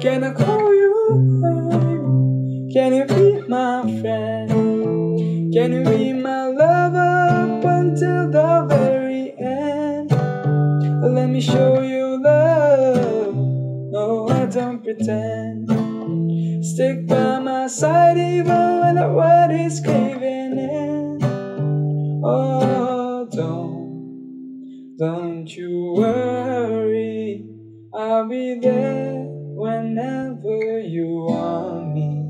Can I call you? Can you be my friend? Can you be my lover up until the very end? Let me show you love. No, I don't pretend. Stick by my side even when the world is caving in. Oh, don't, don't you worry, I'll be there whenever you want me.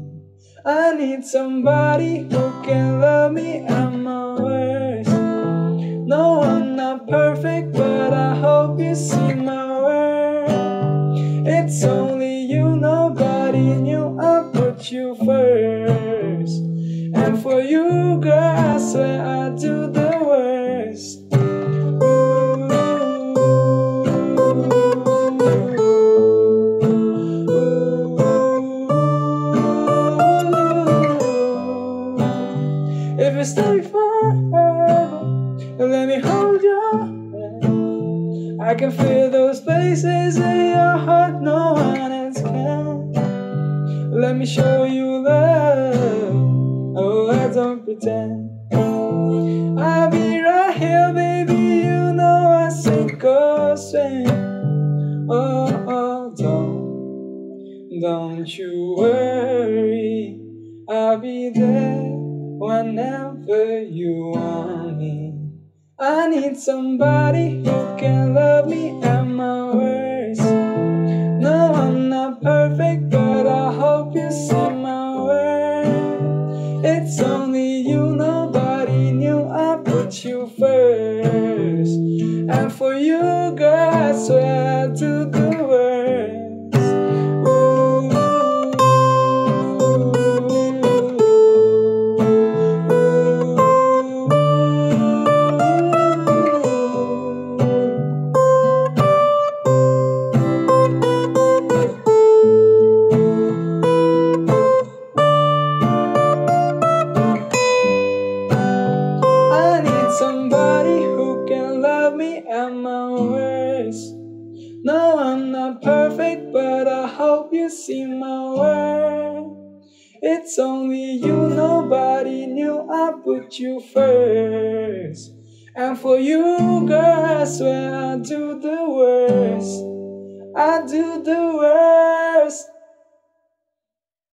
I need somebody who can love me at my worst. No, I'm not perfect, but I hope you see my worth. It's only you, nobody knew I put you first. And for you, girl, I swear I do the I can feel those places in your heart no one else can. Let me show you love. Oh, I don't pretend. I'll be right here, baby. You know I sink or swim. Oh, oh, don't, don't you worry. I'll be there whenever you want me. I need somebody who can love me at my worst. No, I'm not perfect, but I hope you see my worth. It's only you, nobody knew I put you first. At my worst. No, I'm not perfect, but I hope you see my worth. It's only you, nobody knew I put you first. And for you, girl, I swear I do the worst. I do the worst.